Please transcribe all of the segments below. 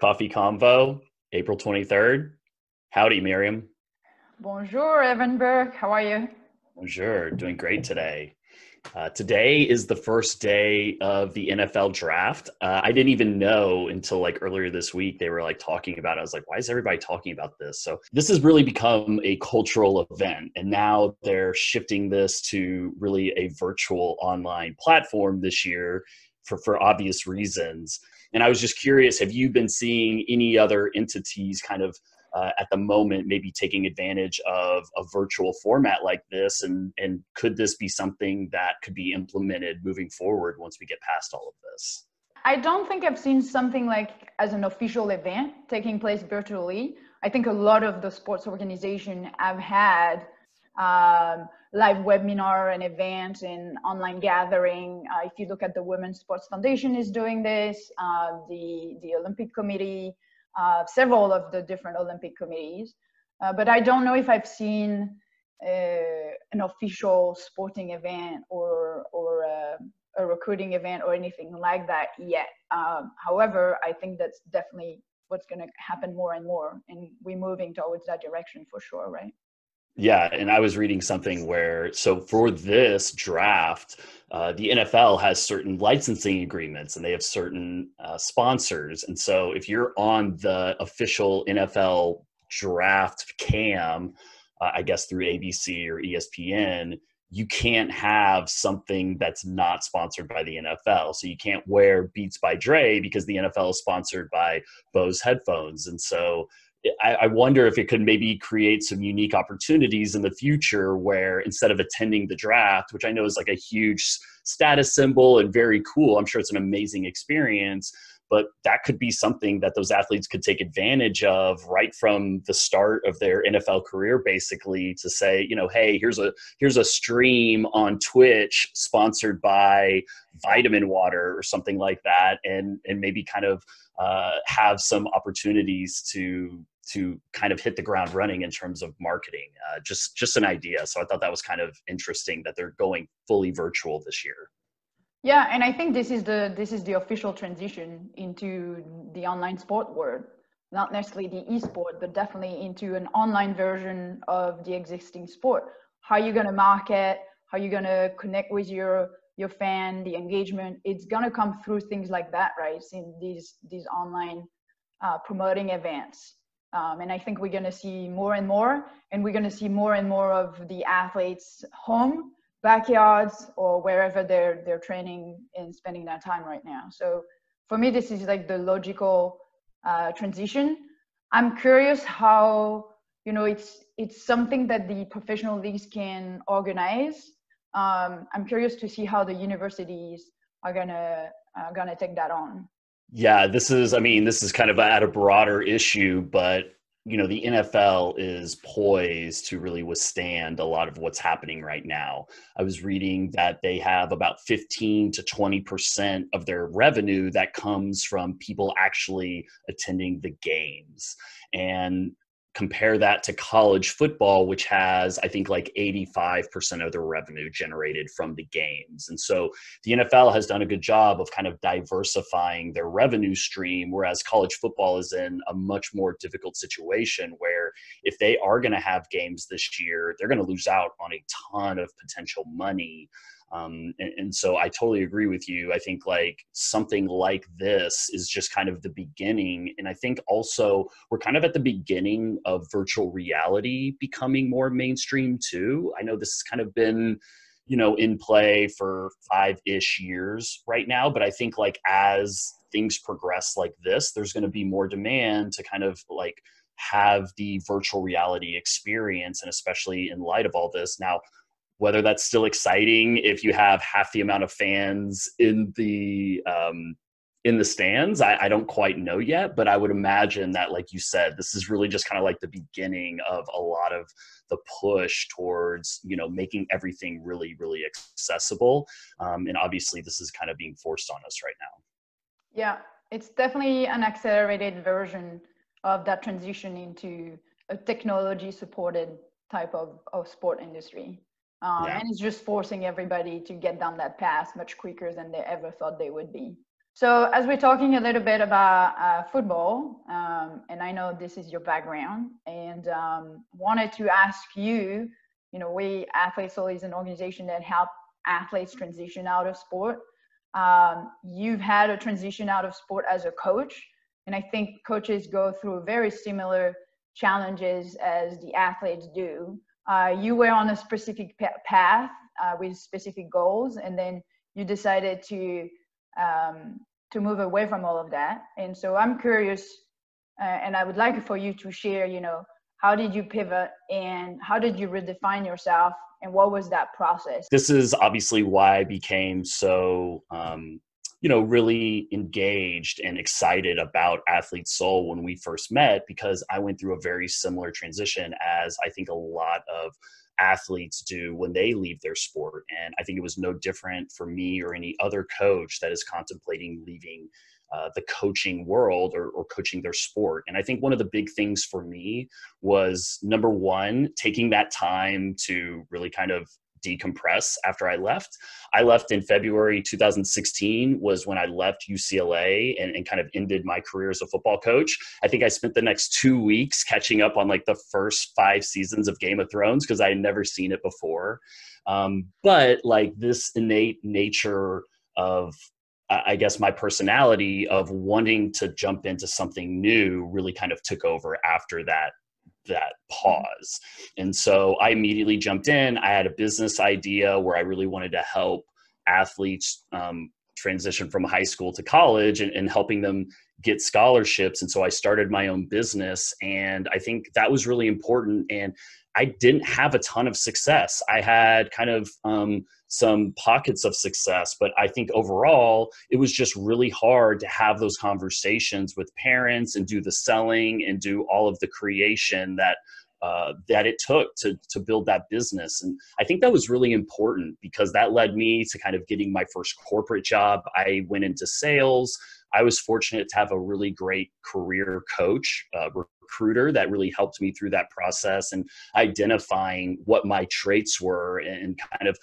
Coffee Convo, April 23rd. Howdy, Myriam. Bonjour, Evan Burk. How are you? Bonjour. Doing great today. Uh, today is the first day of the NFL draft. Uh, I didn't even know until like earlier this week they were like talking about. It. I was like, why is everybody talking about this? So this has really become a cultural event, and now they're shifting this to really a virtual online platform this year for for obvious reasons. And I was just curious, have you been seeing any other entities kind of uh, at the moment maybe taking advantage of a virtual format like this? And and could this be something that could be implemented moving forward once we get past all of this? I don't think i've seen something like as an official event taking place virtually. I think a lot of the sports organization have had um, live webinar and events and online gathering. Uh, if you look at the Women's Sports Foundation is doing this, uh, the, the Olympic Committee, uh, several of the different Olympic committees. Uh, but I don't know if I've seen uh, an official sporting event or, or uh, a recruiting event or anything like that yet. Um, however, I think that's definitely what's going to happen more and more, and we're moving towards that direction for sure, right? Yeah, and I was reading something where so for this draft, uh, the NFL has certain licensing agreements and they have certain uh, sponsors, and so if you're on the official NFL draft cam, uh, I guess through ABC or ESPN, you can't have something that's not sponsored by the NFL. So you can't wear Beats by Dre because the NFL is sponsored by Bose headphones, and so I, I, wonder if it could maybe create some unique opportunities in the future where instead of attending the draft, which I know is like a huge status symbol and very cool, I'm sure it's an amazing experience, but that could be something that those athletes could take advantage of right from the start of their NFL career basically to say, you know, hey, here's a here's a stream on Twitch sponsored by vitamin water or something like that and and maybe kind of uh, have some opportunities to to kind of hit the ground running in terms of marketing. Uh, just just an idea. So I thought that was kind of interesting that they're going fully virtual this year. Yeah, and I think this is the this is the official transition into the online sport world. Not necessarily the e-sport, but definitely into an online version of the existing sport. How are you going to market? How are you going to connect with your your fan? The engagement. It's going to come through things like that, right? In these these online uh, promoting events. Um, and I think we're going to see more and more, and we're going to see more and more of the athletes home, backyards, or wherever they're they're training and spending that time right now. So for me, this is like the logical uh, transition. I'm curious how you know it's it's something that the professional leagues can organize. Um, I'm curious to see how the universities are gonna uh, gonna take that on. Yeah, this is, I mean, this is kind of at a broader issue, but you know the NFL is poised to really withstand a lot of what's happening right now. I was reading that they have about 15 to 20 percent of their revenue that comes from people actually attending the games, and compare that to college football, which has, I think, like 85% of the revenue generated from the games. And so the NFL has done a good job of kind of diversifying their revenue stream, whereas college football is in a much more difficult situation where if they are going to have games this year, they're going to lose out on a ton of potential money um, and, and, so I totally agree with you. I think like something like this is just kind of the beginning. And I think also we're kind of at the beginning of virtual reality becoming more mainstream too. I know this has kind of been you know in play for five ish years right now but i think like as things progress like this there's going to be more demand to kind of like have the virtual reality experience and especially in light of all this now whether that's still exciting if you have half the amount of fans in the um, in the stands. I, I, don't quite know yet but i would imagine that like you said this is really just kind of like the beginning of a lot of the push towards you know making everything really really accessible um, and obviously this is kind of being forced on us right now. Yeah it's definitely an accelerated version of that transition into a technology supported type of, of sport industry um, yeah. and it's just forcing everybody to get down that path much quicker than they ever thought they would be So as we're talking a little bit about uh, football, um, and I know this is your background, and um, wanted to ask you, you know, we Athlete Soul is an organization that help athletes transition out of sport. Um, you've had a transition out of sport as a coach, and I think coaches go through very similar challenges as the athletes do. Uh, you were on a specific path uh, with specific goals, and then you decided to um, to move away from all of that. And so I'm curious, uh, and I would like for you to share, you know, how did you pivot and how did you redefine yourself and what was that process? This is obviously why I became so, um, you know, really engaged and excited about Athlete Soul when we first met because I went through a very similar transition as I think a lot of athletes do when they leave their sport. And I think it was no different for me or any other coach that is contemplating leaving uh, the coaching world or, or coaching their sport. And I think one of the big things for me was number one, taking that time to really kind of decompress after I left. I left in February 2016 was when I left UCLA and, and, kind of ended my career as a football coach. I think I spent the next two weeks catching up on like the first five seasons of Game of Thrones because I had never seen it before. Um, but like this innate nature of I guess my personality of wanting to jump into something new really kind of took over after that that pause. And so I immediately jumped in. I had a business idea where I really wanted to help athletes um, transition from high school to college and, and helping them get scholarships. And so I started my own business. And I think that was really important. And I didn't have a ton of success. I had kind of um, some pockets of success, but I think overall it was just really hard to have those conversations with parents and do the selling and do all of the creation that uh, that it took to to build that business. And I think that was really important because that led me to kind of getting my first corporate job. I went into sales. I was fortunate to have a really great career coach, uh, recruiter that really helped me through that process and identifying what my traits were and kind of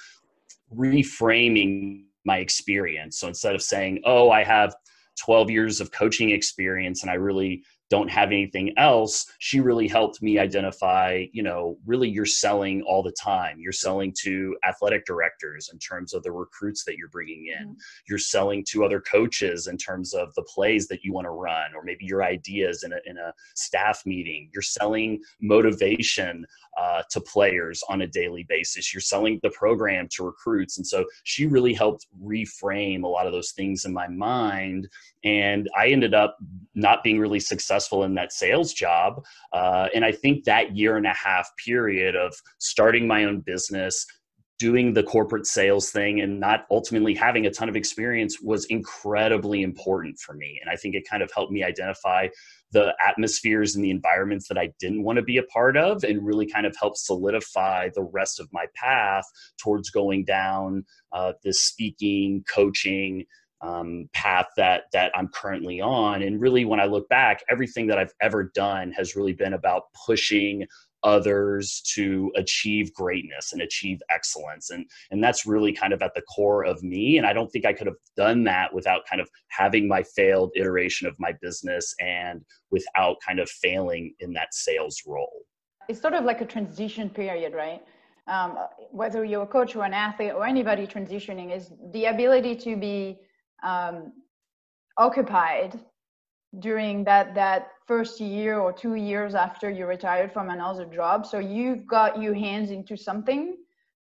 reframing my experience. So instead of saying, oh, I have 12 years of coaching experience and I really don't have anything else she really helped me identify you know really you're selling all the time. You're selling to athletic directors in terms of the recruits that you're bringing in. Mm-hmm. you're selling to other coaches in terms of the plays that you want to run or maybe your ideas in a, in a staff meeting. You're selling motivation uh, to players on a daily basis. You're selling the program to recruits. And so she really helped reframe a lot of those things in my mind. And i ended up not being really successful in that sales job uh, and i think that year and a half period of starting my own business doing the corporate sales thing and not ultimately having a ton of experience was incredibly important for me. And i think it kind of helped me identify the atmospheres and the environments that I didn't want to be a part of and really kind of helped solidify the rest of my path towards going down uh, this speaking, coaching, um, path that that I'm currently on. And really, when I look back, everything that I've ever done has really been about pushing others to achieve greatness and achieve excellence. And and that's really kind of at the core of me. And i don't think i could have done that without kind of having my failed iteration of my business and without kind of failing in that sales role. It's sort of like a transition period right? Um, whether you're a coach or an athlete or anybody transitioning is the ability to be um, occupied during that that first year or two years after you retired from another job. So you've got your hands into something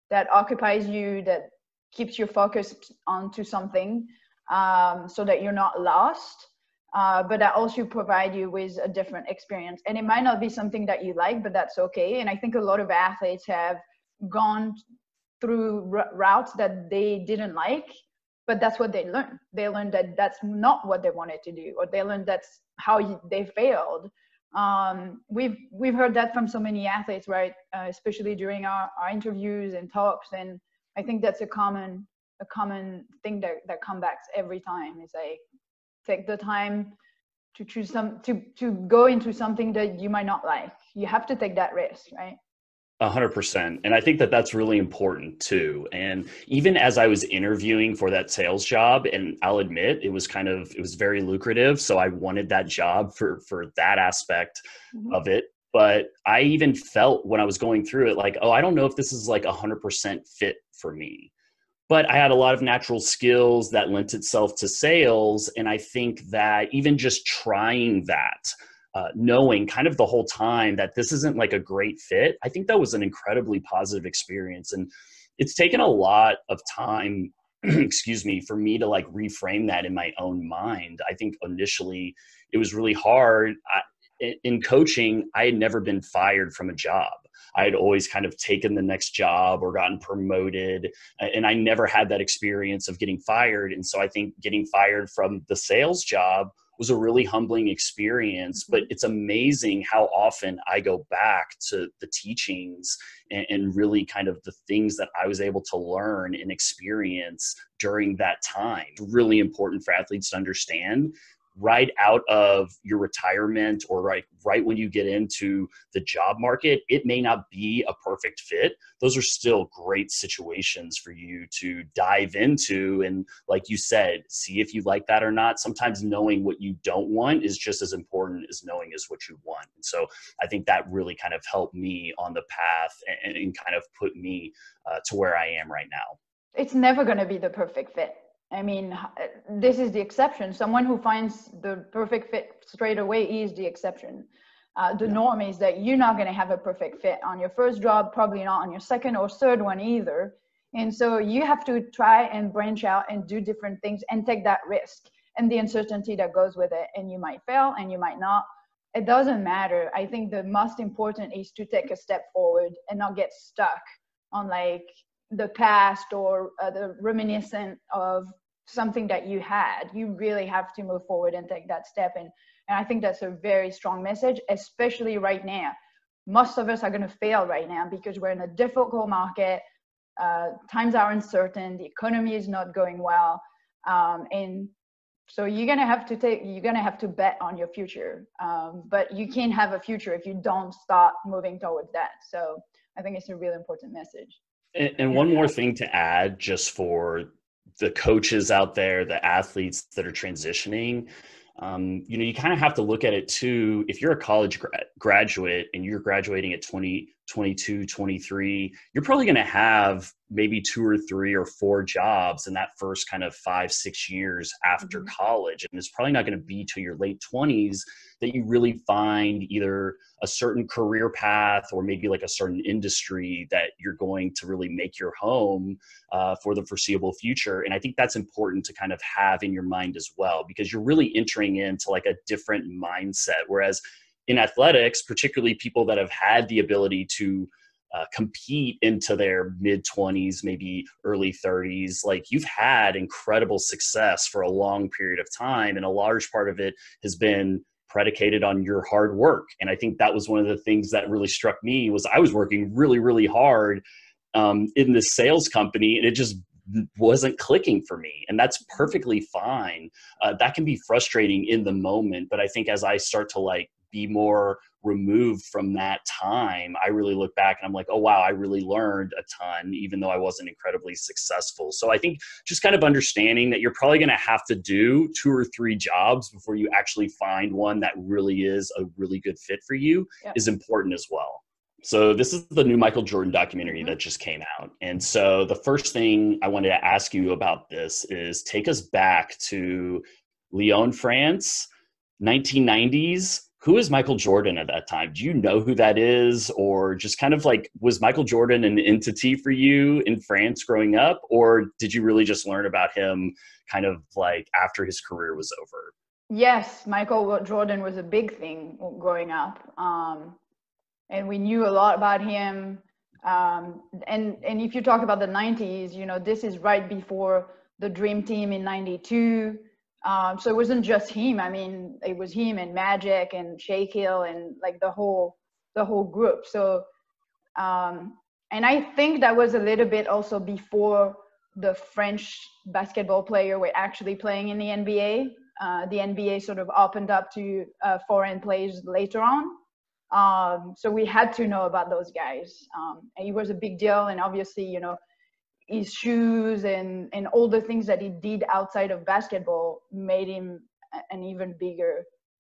that occupies you that keeps you focused onto something um, so that you're not lost uh, but that also provide you with a different experience. And it might not be something that you like but that's okay. And i think a lot of athletes have gone through routes that they didn't like but that's what they learned. They learned that that's not what they wanted to do or they learned that's how they failed. Um, we've we've heard that from so many athletes right? Uh, especially during our, our interviews and talks. And i think that's a common a common thing that that comes back every time. Is like take the time to choose some to to go into something that you might not like. You have to take that risk right A hundred percent. And I think that that's really important too. And even as I was interviewing for that sales job, and I'll admit it was kind of, it was very lucrative. So I wanted that job for, for that aspect mm-hmm. of it. But I even felt when I was going through it, like, oh, I don't know if this is like a hundred percent fit for me. But I had a lot of natural skills that lent itself to sales. And I think that even just trying that, uh, knowing kind of the whole time that this isn't like a great fit, I think that was an incredibly positive experience. And it's taken a lot of time, excuse me, for me to like reframe that in my own mind. I think initially it was really hard. I, in coaching, I had never been fired from a job. I had always kind of taken the next job or gotten promoted, and I never had that experience of getting fired. And so I think getting fired from the sales job was a really humbling experience. But mm-hmm. it's amazing how often I go back to the teachings and, and, really kind of the things that I was able to learn and experience during that time. Really important for athletes to understand right out of your retirement or right right when you get into the job market it may not be a perfect fit. Those are still great situations for you to dive into and like you said see if you like that or not. Sometimes knowing what you don't want is just as important as knowing is what you want. And so i think that really kind of helped me on the path and, and kind of put me uh, to where i am right now. It's never going to be the perfect fit I mean, this is the exception. Someone who finds the perfect fit straight away is the exception. Uh, the norm is that you're not going to have a perfect fit on your first job, probably not on your second or third one either. And so you have to try and branch out and do different things and take that risk and the uncertainty that goes with it. And you might fail and you might not. It doesn't matter. I think the most important is to take a step forward and not get stuck on like the past or uh, the reminiscent of something that you had you really have to move forward and take that step. And and i think that's a very strong message especially right now. Most of us are going to fail right now because we're in a difficult market uh, times are uncertain the economy is not going well um, and so you're going to have to take you're going to have to bet on your future. Um, but you can't have a future if you don't start moving towards that. So i think it's a really important message. And, and one more thing to add just for the coaches out there, the athletes that are transitioning, um, you know, you kind of have to look at it too. If you're a college gra- graduate and you're graduating at 20, 22, 23, you're probably going to have maybe two or three or four jobs in that first kind of five, six years after mm-hmm. college. And it's probably not going to be till your late 20s that you really find either a certain career path or maybe like a certain industry that you're going to really make your home uh, for the foreseeable future. And I think that's important to kind of have in your mind as well, because you're really entering into like a different mindset. Whereas in athletics, particularly people that have had the ability to uh, compete into their mid 20s, maybe early 30s. Like you've had incredible success for a long period of time, and a large part of it has been predicated on your hard work. And I think that was one of the things that really struck me was I was working really, really hard um, in this sales company, and it just wasn't clicking for me and that's perfectly fine uh, that can be frustrating in the moment but i think as i start to like be more removed from that time, I really look back and I'm like, oh, wow, I really learned a ton, even though I wasn't incredibly successful. So I think just kind of understanding that you're probably going to have to do two or three jobs before you actually find one that really is a really good fit for you is important as well. So this is the new Michael Jordan documentary mm-hmm. that just came out. And so the first thing I wanted to ask you about this is take us back to Lyon, France, 1990s who is Michael Jordan at that time? Do you know who that is? Or just kind of like, was Michael Jordan an entity for you in France growing up? Or did you really just learn about him kind of like after his career was over? Yes, Michael Jordan was a big thing growing up. Um, and we knew a lot about him. Um, and, and if you talk about the 90s, you know, this is right before the Dream Team in 92. Um, so it wasn't just him. I mean, it was him and Magic and Shaquille and like the whole the whole group. So, um, and I think that was a little bit also before the French basketball player were actually playing in the NBA. Uh, the NBA sort of opened up to uh, foreign players later on. Um, so we had to know about those guys. Um, and it was a big deal. And obviously, you know, his shoes and, and all the things that he did outside of basketball made him an even bigger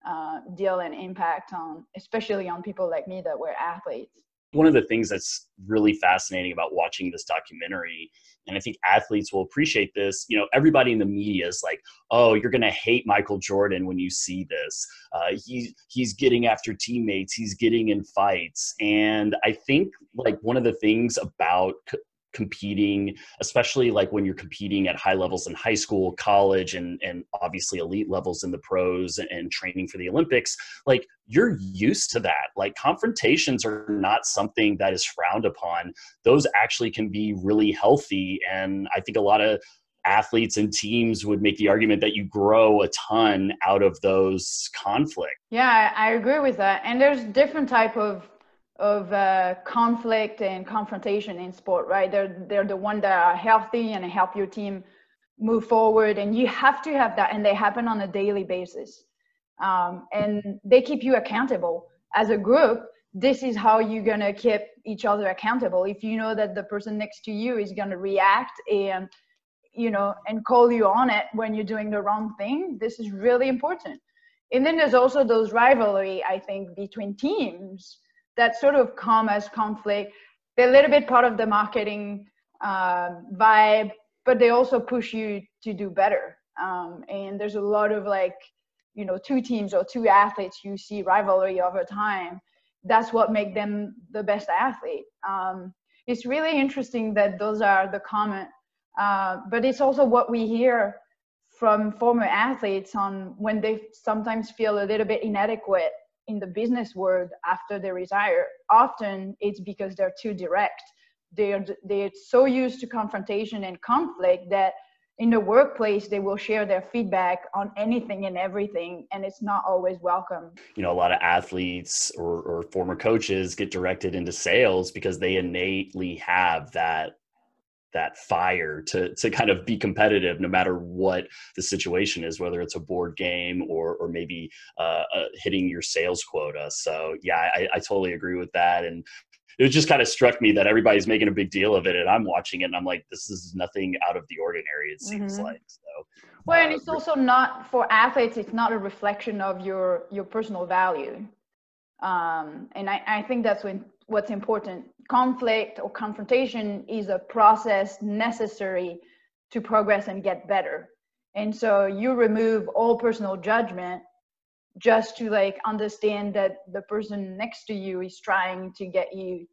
uh, deal and impact on, especially on people like me that were athletes. One of the things that's really fascinating about watching this documentary and i think athletes will appreciate this you know everybody in the media is like oh you're going to hate michael jordan when you see this. Uh, he, he's getting after teammates. He's getting in fights. And i think like one of the things about competing, especially like when you're competing at high levels in high school, college, and and obviously elite levels in the pros and training for the Olympics, like you're used to that. Like confrontations are not something that is frowned upon. Those actually can be really healthy. And I think a lot of athletes and teams would make the argument that you grow a ton out of those conflicts. Yeah, I agree with that. And there's different type of of uh, conflict and confrontation in sport, right? They're they're the one that are healthy and help your team move forward, and you have to have that, and they happen on a daily basis, um, and they keep you accountable as a group. This is how you're gonna keep each other accountable. If you know that the person next to you is gonna react and you know and call you on it when you're doing the wrong thing, this is really important. And then there's also those rivalry, I think, between teams that sort of come as conflict. They're a little bit part of the marketing uh, vibe, but they also push you to do better. Um, and there's a lot of like, you know, two teams or two athletes you see rivalry over time. That's what make them the best athlete. Um, it's really interesting that those are the common, uh, but it's also what we hear from former athletes on when they sometimes feel a little bit inadequate in the business world after they retire often it's because they're too direct. They're they're so used to confrontation and conflict that in the workplace they will share their feedback on anything and everything and it's not always welcome. You know a lot of athletes or, or former coaches get directed into sales because they innately have that that fire to to kind of be competitive no matter what the situation is whether it's a board game or or maybe uh, uh, hitting your sales quota. So yeah I, I totally agree with that. And it just kind of struck me that everybody's making a big deal of it and i'm watching it and i'm like this is nothing out of the ordinary it seems mm-hmm. like. So well and uh, it's also not for athletes it's not a reflection of your your personal value. Um, and I, I think that's when what's important. Conflict or confrontation is a process necessary to progress and get better. And so you remove all personal judgment just to like understand that the person next to you is trying to get you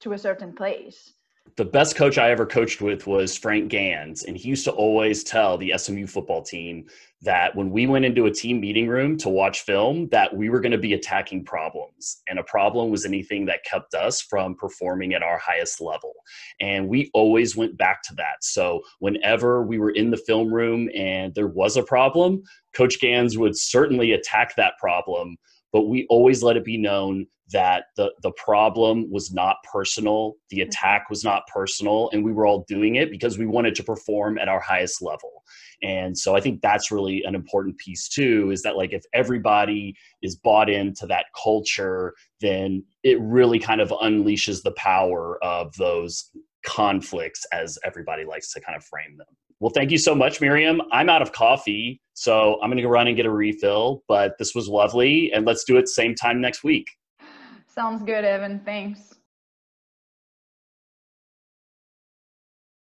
to a certain place the best coach I ever coached with was Frank Gansz, and he used to always tell the SMU football team that when we went into a team meeting room to watch film, that we were going to be attacking problems, and a problem was anything that kept us from performing at our highest level. And we always went back to that. So whenever we were in the film room and there was a problem, Coach Gansz would certainly attack that problem but we always let it be known that the the problem was not personal the mm-hmm. attack was not personal and we were all doing it because we wanted to perform at our highest level and so i think that's really an important piece too is that like if everybody is bought into that culture then it really kind of unleashes the power of those conflicts as everybody likes to kind of frame them well, thank you so much, Myriam. I'm out of coffee, so I'm going to go run and get a refill. But this was lovely, and let's do it same time next week. Sounds good, Evan. Thanks.